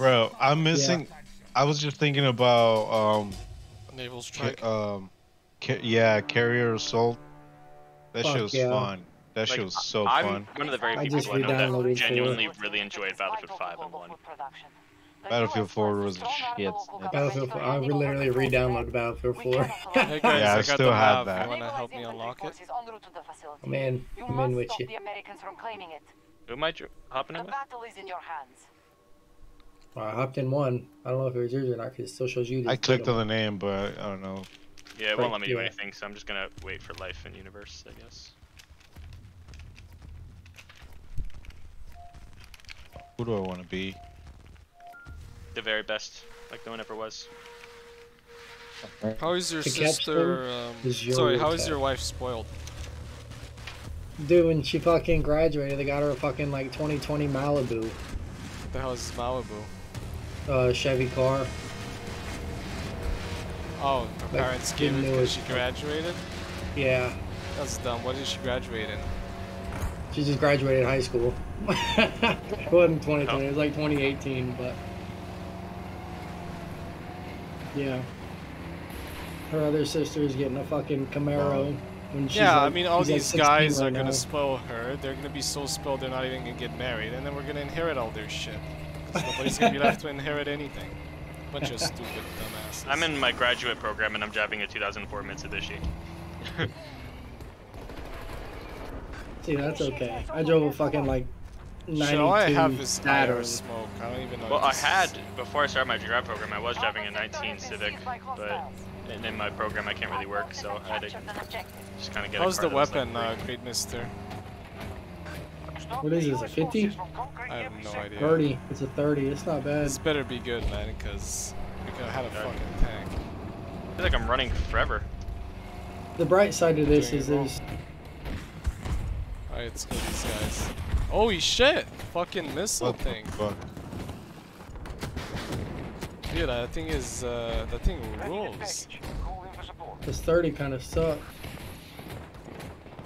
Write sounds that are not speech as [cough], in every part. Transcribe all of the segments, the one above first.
Bro, I'm missing. I was just thinking about um, Naval ca- strike. um, ca- yeah, carrier assault. That Fuck shit was yeah. fun. That Like, shit was so I'm fun. one of the very I few just people I know that genuinely four. really enjoyed Battlefield 5 and 1. Battlefield 4 was a shit. Battlefield 4. I literally re-downloaded Battlefield 4. Hey guys, Yeah, I I still have map. that. You wanna help me unlock it? I'm in. I'm in with you. The Americans from claiming it. Who am I dr- hopping The in with? battle is in your hands. Well, I hopped in one. I don't know if it was yours or not because it still shows you. I clicked on the name, but I don't know. Yeah, it won't let me do Yeah. anything, so I'm just gonna wait for life and universe, I guess. Who do I want to be? The very best, like no one ever was. How is your The sister? Um, is your sorry, how is your wife spoiled? Dude, when she fucking graduated, they got her a fucking like 2020 Malibu What the hell is this Malibu? Uh, Chevy car. Oh, her Like, parents gave it because she graduated. Yeah, That's dumb. What did she graduate in? she just graduated high school. [laughs] it wasn't 2020, it was like 2018, but yeah. Her other sister's getting a fucking Camaro. When she's yeah, I mean, all like these 16 guys right are gonna spoil her. They're gonna be so spoiled they're not even gonna get married, and then we're gonna inherit all their shit. 'Cause nobody's gonna be left to inherit anything. Bunch of stupid dumbasses. I'm in my graduate program and I'm driving a 2004 Mitsubishi. [laughs] See, that's okay. I drove a fucking like 92 Shit, all I have is fire or Saturn. smoke. I don't even know. Well, I had, before I started my grad program, I was driving a 19 Civic, but in, in my program I can't really work, so I had to just kind of get a How's car the that like, weapon, uh, Great Mister? What is this, a 50? I have no idea. 30. It's a 30. It's not bad. This better be good, man, because we could have had a Yeah. fucking tank. I feel like I'm running forever. The bright side of this is it there's Alright, let's kill these guys. Holy shit! Fucking missile What thing. fuck? Dude, that thing is, uh, that thing rules. this 30 kind of suck.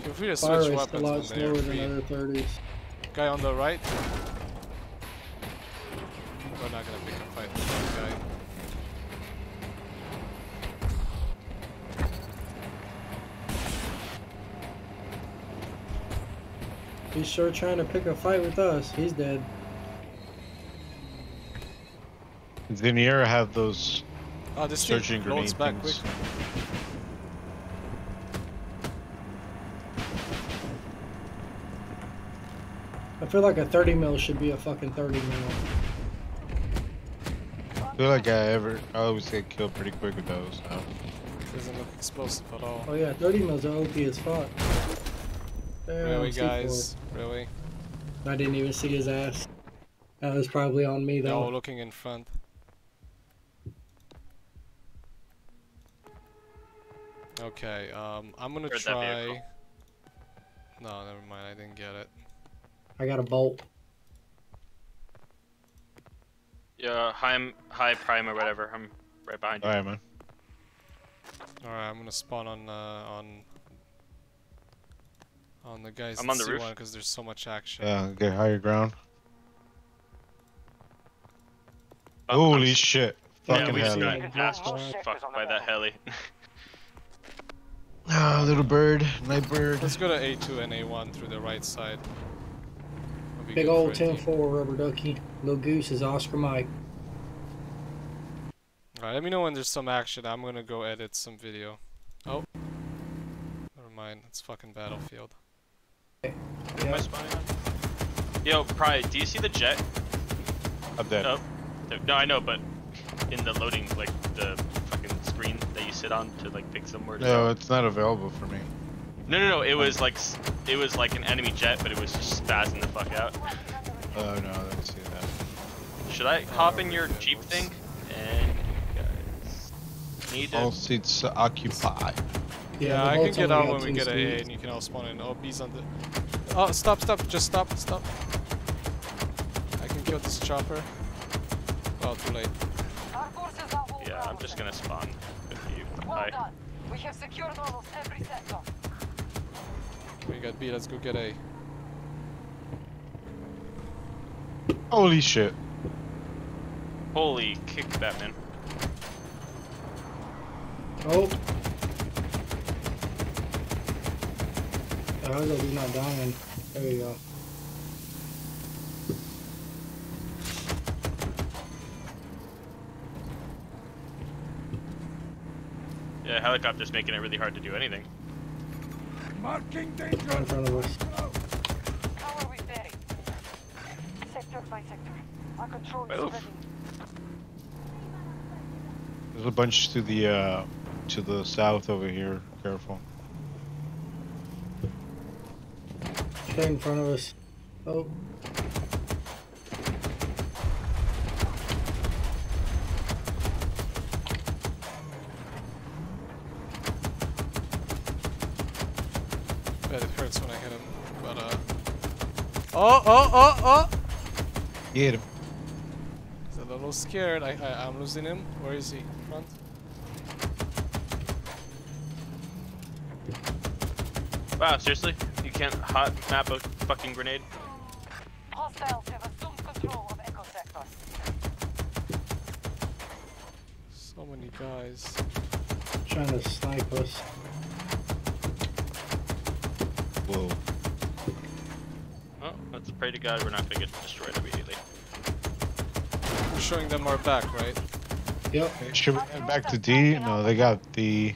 Feel free to Fire switch rate's a lot weapons when they're slower than other 30s. Guy on the right. We're not gonna pick a fight with that guy. He's sure trying to pick a fight with us. He's dead. Didn't you ever have those Oh, this searching thing loads grenade back quick. Feel like a 30 mil should be a fucking 30 mil. I feel like I ever. I always get killed pretty quick with those. So. Doesn't look explosive at all. Oh yeah, 30 mils are OP as fuck. Damn, Really, C4. guys? Really? I didn't even see his ass. That was probably on me They're all though. looking in front. Okay, um, I'm gonna Heard try. No, never mind. I didn't get it. I got a bolt. Yeah, high, high prime or whatever. I'm right behind you. Alright, man. All right, I'm gonna spawn on uh, on on the guys I'm on the roof. C1 because there's so much action. Yeah, get higher ground. Oh, Holy I'm- shit! Yeah, Fucking we just got passed fucked by that heli. [laughs] Ah, little bird, night bird. Let's go to A2 and A1 through the right side. That'll be Big old for 10-4 rubber ducky. Little goose is Oscar Mike. Alright, let me know when there's some action. I'm gonna go edit some video. Oh. Never mind, it's fucking Battlefield. Am I spawning on? Yo, Pry, do you see the jet? I'm dead. Oh, no, I know, but in the loading, like the fucking screen that you sit on to like pick somewhere. To No, it's not available for me. No, no, no. It was like it was like an enemy jet, but it was just spazzing the fuck out. Oh no, I didn't see that. Should I hop in your okay, jeep let's- thing? And guys need to. All seats occupied. Yeah, the I can get only out when we two get A speeds. and you can all spawn in. Oh, B's on the. Oh, stop, stop, just stop, stop. I can kill this chopper. Oh, too late. Our forces are Yeah, I'm just gonna spawn with you. Well Hi. done. We have secured almost every sector. We got B, let's go get A. Holy shit! Holy kick, Batman. Oh. Oh, he's not dying. There you go. Yeah, helicopter's making it really hard to do anything. Marking danger. in front of us. How are we faring? Sector by sector. Our control is ready. There's a bunch to the uh, to the south over here. Careful. Straight in front of us. Oh. Bet it hurts when I hit him. But uh. Oh oh oh oh! Get him. He's a little scared. I, I I'm losing him. Where is he? Front. Wow, seriously? You can't hot map a fucking grenade? Hostiles have assumed control of Echo Sector. So many guys. Trying to snipe us. Pray to God we're not gonna get destroyed immediately. We're showing them our back, right? Yep. Should we head back to D? No, they got the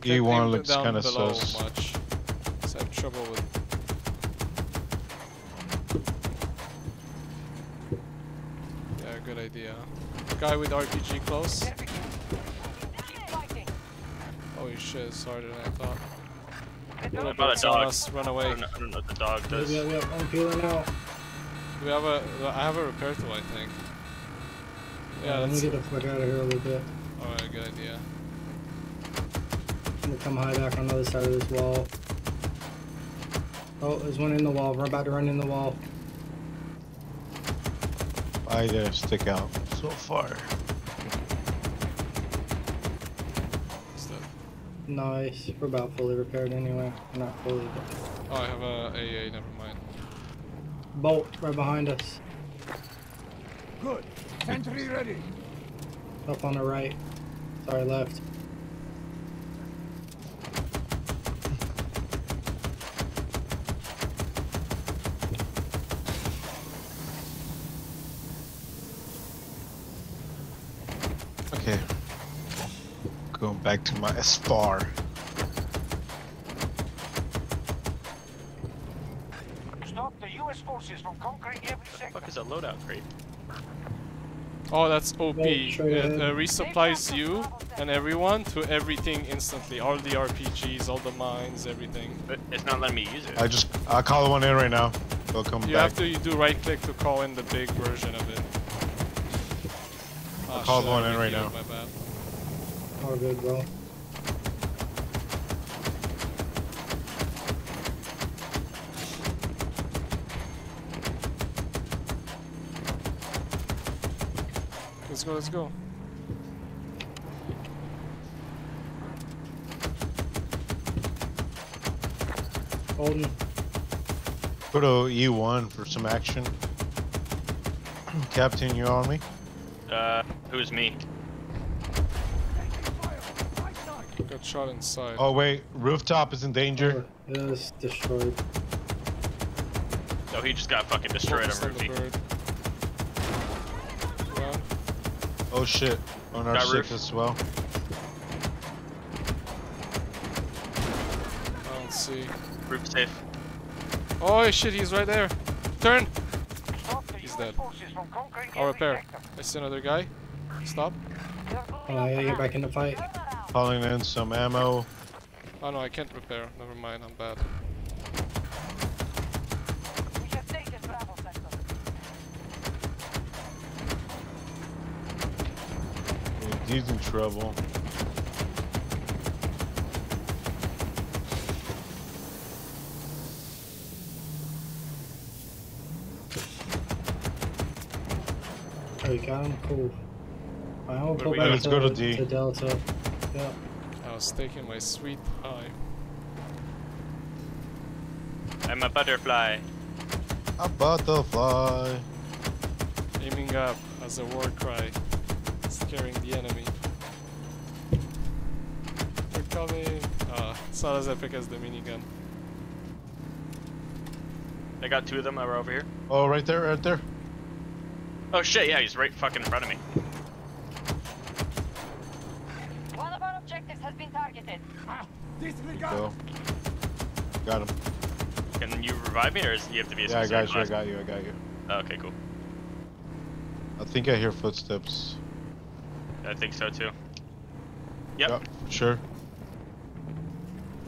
Can't E1 looks kind of below sus. much. 'cause I have trouble with. Yeah, good idea. Guy with RPG close. There we go. Keep fighting. Holy shit, it's harder than I thought. The What dog about a It's on dog? us, run I away. don't, know, I don't know what the dog Yep, does. yep, yep. I'm peeling out. Do we have a? I have a repair tool, I think. Yeah, Let me get the fuck out of here a little bit. Oh, Alright, good idea. I'm gonna come hide back on the other side of this wall. Oh, there's one in the wall. We're about to run in the wall. I didn't stick out so far. Nice. We're about fully repaired anyway. Not fully, but. Oh, I have a AA. Never mind. Bolt right behind us. Good. Sentry ready. Up on the right. Sorry, left. Back to my spar. Stop the U.S. forces from conquering every What the fuck is a loadout crate? Oh, that's OP. It uh, resupplies you and everyone to everything instantly. All the RPGs, all the mines, everything. But it's not letting me use it. I just I'll call one in right now. They'll come You back. have to you do right click to call in the big version of it. Ah, call shit, one in already right healed, now. My. All good, bro. Let's go, let's go. Holden. Go to E1 for some action. [clears throat] Captain, you on me? Uh, who's me? Got shot inside. Oh wait, rooftop is in danger. Oh, it is destroyed. Oh, he just got fucking destroyed Focused on on the Roofy. bird. Oh shit, on our Got six roof. as well. I don't see. Roof safe. Oh shit, he's right there. Turn! Stop He's dead. forces from conquering I'll repair. I see another guy. Stop. They're Oh, moving I us get back in the fight. Turn around. Calling in some ammo. Oh no, I can't repair. Never mind, I'm bad. We have taken Bravo sector. He's in trouble. Oh, you got him? Cool. I will Where go we back go? Let's to, go to D. to Delta. Yeah. I was taking my sweet time. I'm a butterfly. A butterfly. Aiming up. as a war cry, scaring the enemy. They're coming. Ah, it's not as epic as the minigun. I got two of them that were over here. Oh, right there, right there. Oh shit, yeah, he's right fucking in front of me. One of our objectives has been targeted. Go. Got him. Can you revive me, or is you have to be a Yeah, I got you. I got you. I got you. Oh, okay, cool. I think I hear footsteps. I think so too. Yep. Sure.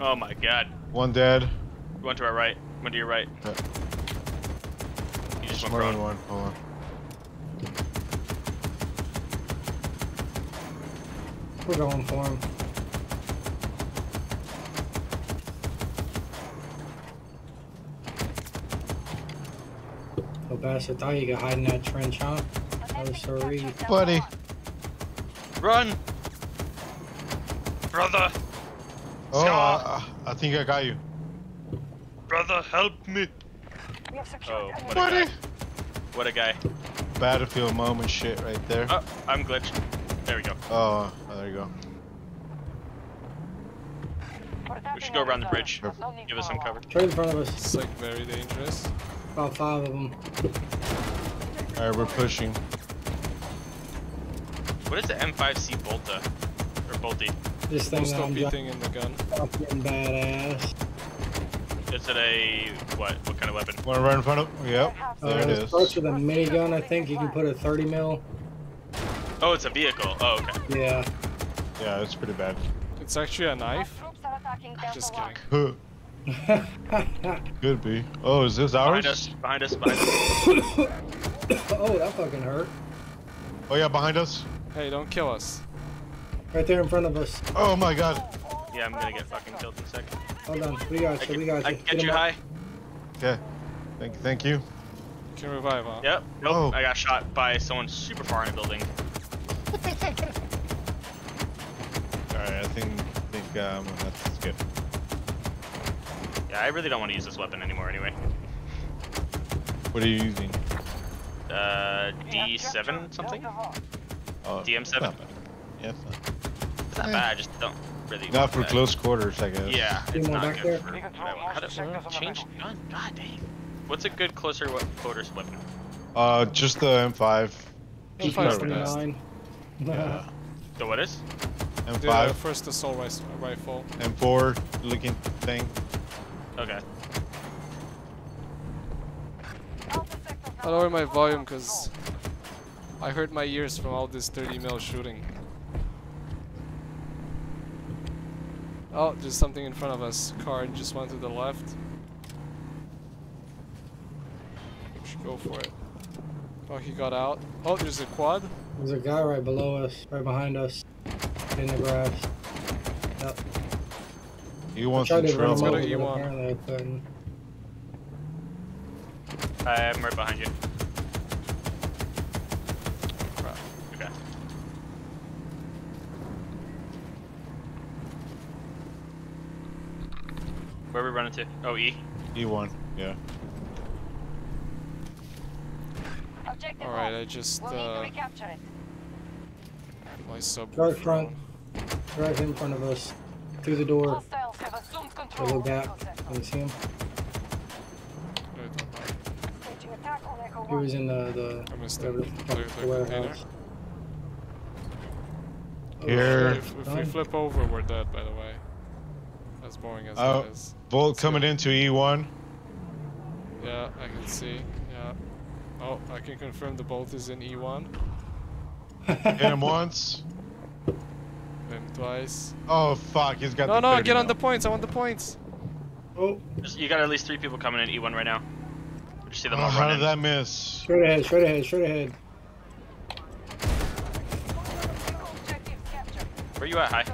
Oh my god. One dead. One to our right. One to your right. Yeah. You just There's went more than one. Hold on. We're going for him. Oh, bastard, thought you could hide in that trench, huh? Attempting oh, to sorry. capture Buddy. Run! Brother! Oh, Scar! I, I think I got you. Brother, help me! We have Oh, enemy what a Buddy. guy. What a guy. Battlefield moment shit right there. Oh, I'm glitched. There we go. Oh, oh, there you go. We're should go around the bridge. No Give us some cover. Right in front of us. It's like very dangerous. About five of them. All right, we're pushing. What is the M5C Bolta? Or Bolty? This thing Most that I'm thing in the gun. up getting badass. Is it a what? What kind of weapon? One right in front of. Yep. Perhaps There uh, it it is. starts with a minigun, I think. You can put a 30 mil. Oh, it's a vehicle. Oh, okay. Yeah. Yeah, it's pretty bad. It's actually a knife. troops are Just kidding. [laughs] [laughs] Could be. Oh, is this ours? Behind us. Behind us. Behind us. [coughs] oh, that fucking hurt. Oh yeah, behind us. Hey, don't kill us. Right there in front of us. Oh my god. Yeah, I'm gonna get fucking killed in a second. Hold on. We got I you. can, We got you. I can get him you high. Okay. Thank you. Thank you. You can revive, huh? Yep. Nope. Oh. I got shot by someone super far in a building. [laughs] All right. I think. I think um, that's good. Yeah, I really don't want to use this weapon anymore anyway. What are you using? Uh, We have captured D7 something? Delta Oh, DM7. it's not bad. Yeah, it's not, It's not Eh. bad. I just don't really. not for that. close quarters, I guess. Yeah, See it's not good there? for We control that one. most How do sectors the change battle. gun? God dang. What's a good closer we- quarters weapon? Uh, just the M5. M5 's the best. Yeah. [laughs] The what is? M5, first assault rifle. M4 looking thing. Okay. I lower my volume because I hurt my ears from all this 30 mil shooting. Oh, there's something in front of us. Car just went to the left. We should go for it. Oh, he got out. Oh, there's a quad. There's a guy right below us, right behind us, in the grass. Yep. He wants Tried some to run him trouble. Let's go to over, but E1. apparently I couldn't. I'm right behind you. Okay. Where are we running to? Oh, E. E1. Yeah. Objective Alright, I just, We'll need to uh, recapture it. my sub. Right front. Right in front of us. Through the door. Hostiles have assumed A control little gap. Echo. You see him? Staging attack on Echo He was in the, the I missed whatever it. the The, fuck, the the warehouse. Oh, Here. If, if we flip over, we're dead, by the way. As boring as Oh. that is. Volt coming into E E1. Yeah, I can see. Yeah. Oh, I can confirm the bolt is in E1. Hit him once. [laughs] Then twice. Oh fuck, he's got No, the no, 30 get on the points. I want the points. Oh, you got at least three people coming in E1 right now. Did you see them Oh, all how running? did that miss? straight ahead, straight ahead, straight ahead. Where you at, High?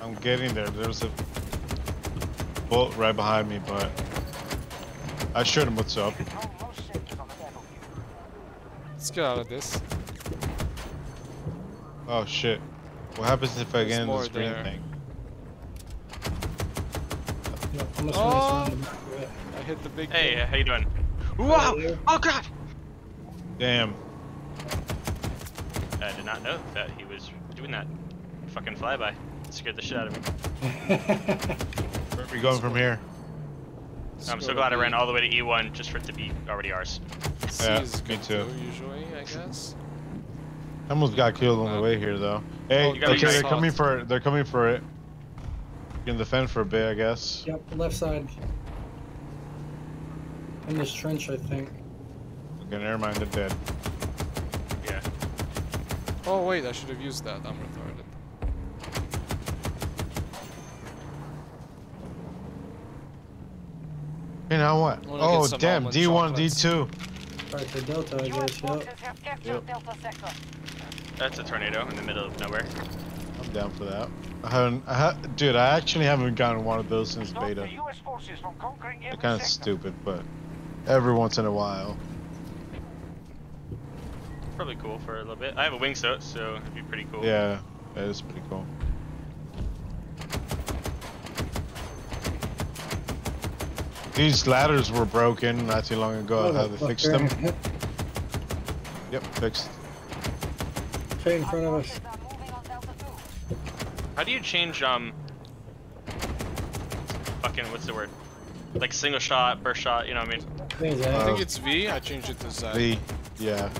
I'm getting there. There's a bolt right behind me, but I showed him what's up. Control most sectors on the battlefield. Let's get out of this. Oh shit. What happens if I get in more this green there. thing? I'm Oh. gonna surround the back of it. Oh, I hit the big. Hey, thing. how you doing? Wow! Oh god! Damn. I did not know that he was doing that. Fucking flyby. Scared the shit out of me. [laughs] Where are we going from here? I'm so glad I ran all the way to E1 just for it to be already ours. C Yeah, is me too. Usually, I guess. I almost got killed on the way here though. Hey, Oh, okay, they're soft. coming for it. They're coming for it. You can defend for a bit, I guess. Yep, left side. In this trench, I think. Okay, never mind. They're dead. Yeah. Oh wait, I should have used that. I'm retarded. Hey, now what? Oh, damn. D1, chocolates. D2. Right to Delta, I guess. Yep. forces have Yep. Delta sector. That's a tornado in the middle of nowhere. I'm down for that. I haven't. I ha dude, I actually haven't gotten one of those since beta. the US forces from conquering They're every kind of sector. stupid, but every once in a while. Probably cool for a little bit. I have a wingsuit, so it'd be pretty cool. Yeah, that is pretty cool. These ladders were broken not too long ago. I had to fix them. Yep, fixed. Straight in front of us. forces are moving on Delta 2. How do you change um fucking what's the word? Like single shot, burst shot, you know what I mean? Things I think it's V. I changed it to Z. The, yeah.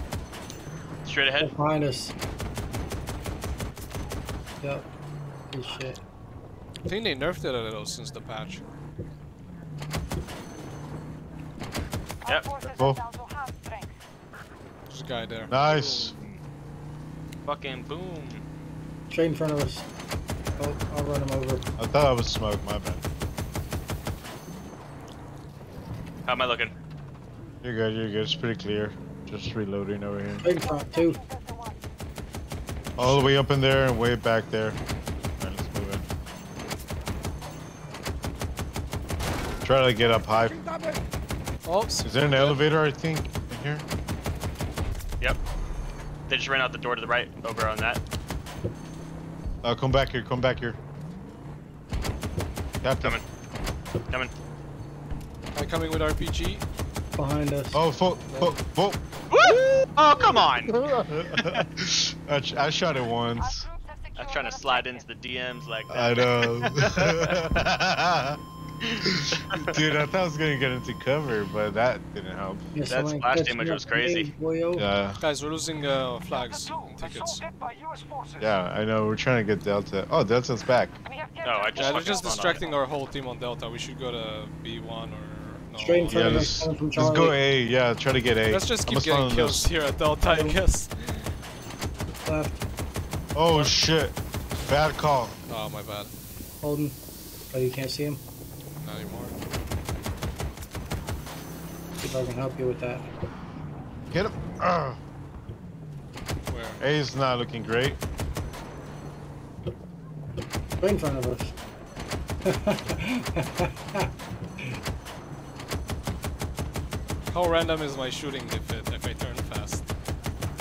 Straight ahead. Behind us. Yep. Good shit. I think they nerfed it a little since the patch. Yep. forces Oh. are down to half strength. There's a guy there. Nice. Fucking boom. Straight in front of us. Oh, I'll run him over. I thought I was smoke. My bad. How am I looking? You're good. You're good. It's pretty clear. Just reloading over here. Straight in front, two. All the way up in there and way back there. Alright, let's move in. Try to get up high. Oops. Is there an elevator? I think in here. Yep. They just ran out the door to the right, over on that. Uh, come back here. Come back here. Captain. Coming. Coming. Guy coming with RPG. Behind us. Oh, full, full, full. Woo! Oh, come on! [laughs] I, sh- I shot it once. I'm trying to slide into the DMs like that. I know. [laughs] [laughs] Dude, I thought I was gonna get into cover, but that didn't help. Yeah, that someone splash damage was crazy. Yeah, Guys, we're losing uh, flags and tickets. assaulted by US forces. yeah, I know. We're trying to get Delta. Oh, Delta's back. No, I just Yeah, they're just distracting our whole team on Delta. We should go to B1 or no. Straight in front Yeah, let's, let's go A. Yeah, try to get A. Let's just I'm keep gonna getting kills those- here at Delta, I guess. Left. Oh shit! Bad call. Oh, my bad. Holden. Oh, you can't see him? Not anymore. See if I can help you with that. Get him. Ugh. Where? A is not looking great. Right in front of us. [laughs] How random is my shooting if, it, if I turn fast?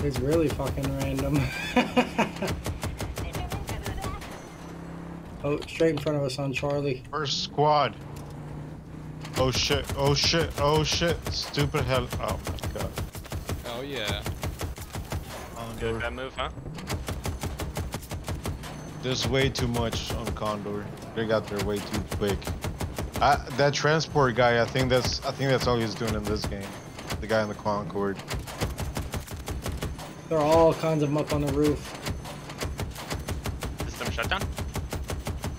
it's really fucking random. [laughs] oh, straight in front of us on Charlie. First squad. Oh shit! Oh shit! Oh shit! Stupid hell! Oh my god. Oh, yeah. Good bad move, huh? There's way too much on Condor. They got there way too quick. I, that transport guy, I think that's I think that's all he's doing in this game. The guy in the Concord. There are all kinds of them up on the roof. System shutdown?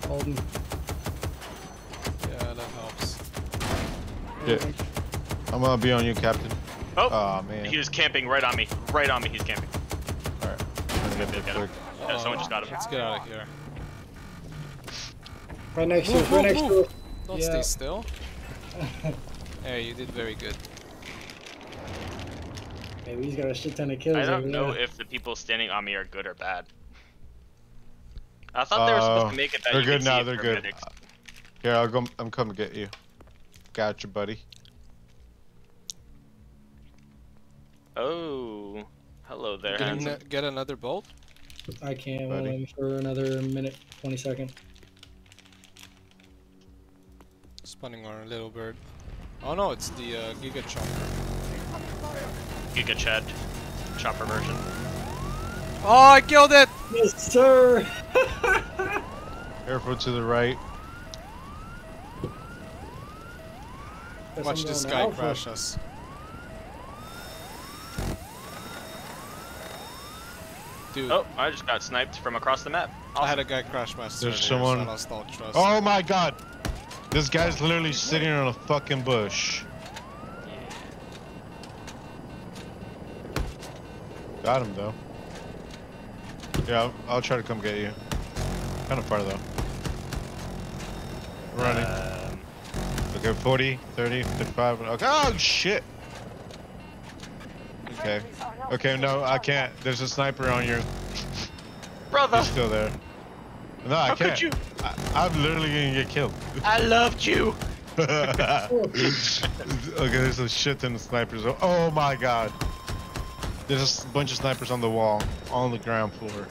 Holden. Yeah, Yeah. I'm gonna be on you, Captain. Oh! Aw man. He was camping right on me. Right on me, he's camping. Alright. I'm get Get him. quick. Yeah, someone just got him. Let's get out of here. Right next to us, right next to us. Don't Yeah. stay still. [laughs] Hey, you did very good. Maybe he's got a shit ton of kills. I don't over know there. if the people standing on me are good or bad. I thought they were supposed Uh, to make it that they're you good now, they're good. medics. Here, I'll go I'm coming to get you. Gotcha, buddy. Oh, hello there, Get, handsome. an- get another bolt? I can't Buddy. wait for another minute, 20 seconds. Spawning a little bird. Oh no, it's the uh, Giga Chopper. Giga Chad chopper version. Oh, I killed it! Yes, sir. [laughs] Careful to the right. Guess Watch I'm this guy alpha. crash us. Dude, Oh, I just got sniped from across the map. I had a guy crash my server, someone- so I lost all trust. Oh my god! This guy's literally sitting on a fucking bush. Got him though. Yeah, I'll, I'll try to come get you. Kind of far though. Running. Um, Okay, 40, 30, 55. Okay. Oh shit! Okay. Okay, no, I can't. There's a sniper on you. brother, He's still there. No, I how can't. could you? I, I'm literally gonna get killed. I loved you. [laughs] okay, there's a shit ton of snipers. Oh my god. There's a bunch of snipers on the wall, on the ground floor.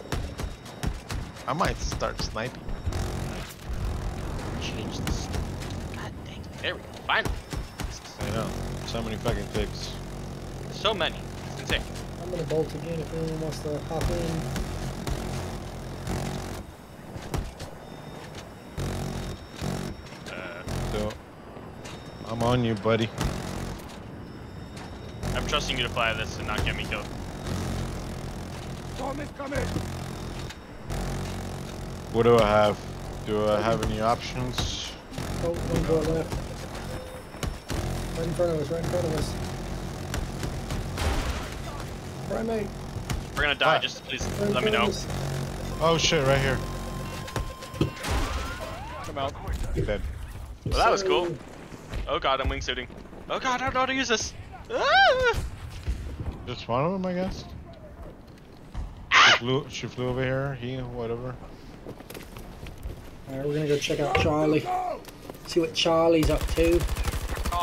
I might start sniping. Change this. God dang. There we go. Finally. I know. So many fucking ticks. So many. It's insane. I'm gonna bolt again if anyone wants to hop in. Uh, So, I'm on you, buddy. I'm trusting you to fly this and not get me killed. What do I have? Do I have any options? Oh, one door left. Right in front of us, right in front of us. Primate. We're gonna die. What? Just please right let me know. Oh shit, right here. Come out. Dead. Well, that was cool. Oh god, I'm wingsuiting. Oh god, I don't know how to use this. Ah! Just one of them, I guess. She flew, she flew over here. He, whatever. Alright, we're gonna go check out Charlie. See what Charlie's up to.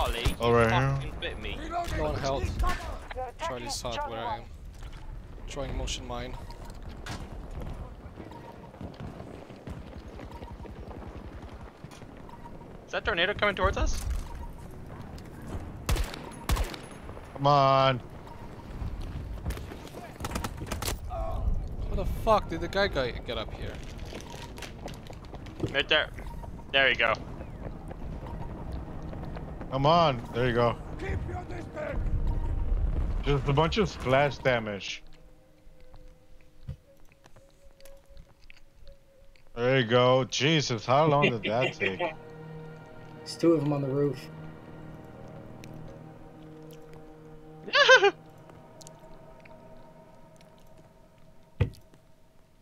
Charlie, Oh, right you here. fucking bit me. No one help. You're Charlie's hot Charlie where I am. one. Throwing motion mine. Is that tornado coming towards us? Come on. How the fuck did the guy guy get up here? Right there. There you go. Come on. There you go. Just a bunch of splash damage. There you go. Jesus, how long did that [laughs] take? There's two of them on the roof. [laughs]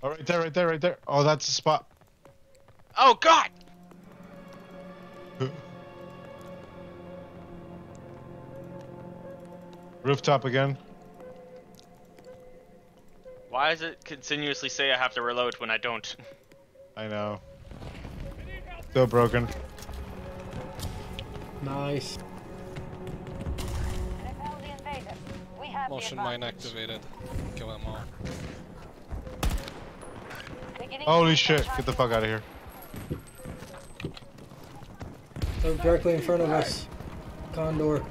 Oh, right there, right there, right there. Oh, that's the spot. oh god! [laughs] Rooftop again. Why does it continuously say I have to reload when I don't? I know. Still broken. Nice. Repel the invaders. We have Motion mine activated. Kill them all. Holy shit, get the fuck out of here. Oh, directly in front of us. Condor.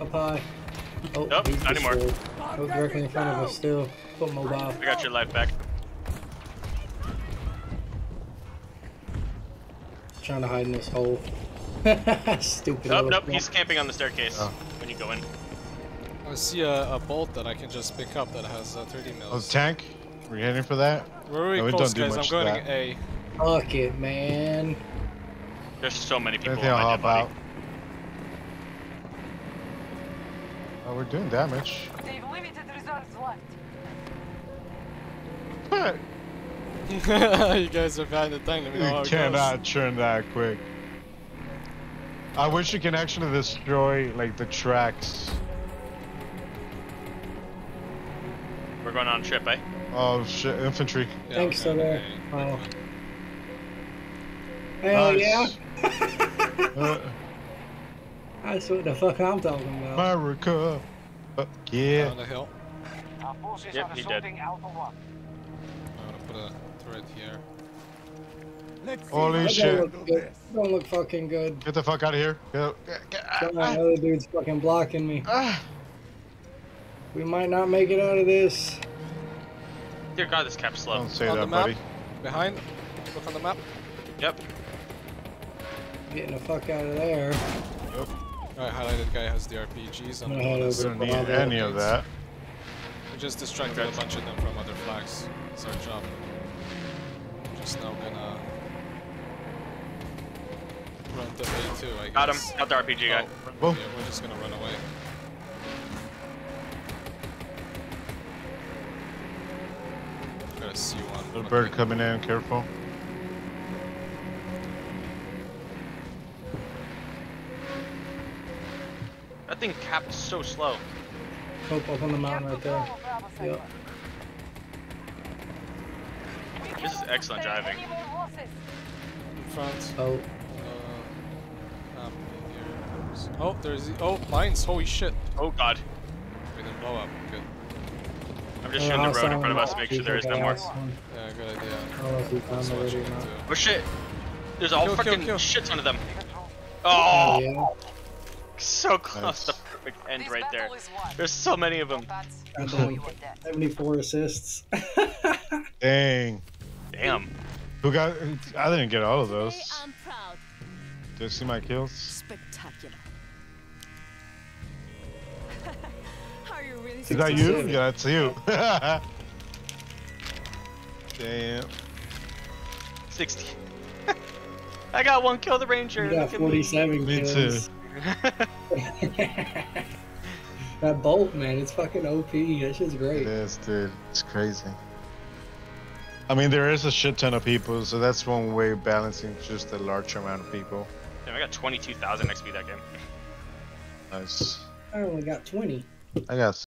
Up high. Oh, Nope, he's not anymore. I was directly in front of us still. Foot mobile. I got your life back. Trying to hide in this hole. [laughs] Stupid. Nope, little nope, he's camping on the staircase Oh. when you go in. I see a, a bolt that I can just pick up that has uh, 30 Oh, tank? We're heading for that? We're really No, we close, don't do guys. I'm much to going. A. Fuck it, man. There's so many people Anything on I'll my hop dead body. out. Oh, we're doing damage. They've limited reserves left. [laughs] you guys are bad at time. Let me know You it cannot turn that quick. I wish you can actually destroy like the tracks. We're going on a trip, eh? Oh shit, infantry. Yeah, Thanks, okay, there. okay. Oh. Hell Nice. yeah. Uh, That's what the fuck I'm talking about. America. Uh, yeah. Down the hill. Our forces Yep, are he did. assaulting Alpha 1. I'm gonna put a turret here. Holy That don't shit. look. Don't look fucking good. Get the fuck out of here. Get, get, get, ah, Some ah, other dude's fucking blocking me. ah. We might not make it out of this. Dear God, this cap's slow. Don't say On that, the map? buddy. Behind. Look on the map. Yep. Getting the fuck out of there. Alright, highlighted guy has the RPGs. I'm I'm gonna head gonna We over don't need Bravo. any of that. We just distracted a bunch of them from other flags. It's our job. We're just now gonna run to A2, I guess. Got him. Got the RPG guy. Oh, Boom. yeah, we're just gonna run away. Got a C1. Little bird coming in, careful. That thing cap's so slow. Up, up on the mountain right there. Yep. This is excellent driving. In front. Oh, Uh, um. Oh, there's. Oh, mines. Holy shit. Oh God. We didn't blow up. Good. I'm just shooting the road in front of us to make sure there is no more. Yeah, good idea. I don't know if we found That's it what already you or can not. do. Oh shit. There's a whole Kill, kill, freaking shit ton of them. Oh, Oh, yeah. So close. Nice. The perfect end right there. There's so many of them. 74 assists. [laughs] Dang. Damn. Who got? I didn't get all of those. I'm proud. Did you see my kills? Spectacular. [laughs] Are you really Is that you? Specific. Yeah, that's you. [laughs] Damn. 60. I got one kill the ranger. You got Look at me. 47 Me too. Kills. [laughs] that bolt, man, it's fucking OP. That shit's great. is, dude. It's crazy. I mean, there is a shit ton of people, so that's one way of balancing just a large amount of people. Damn, I got 22,000 XP that game. Nice. I only got 20. I got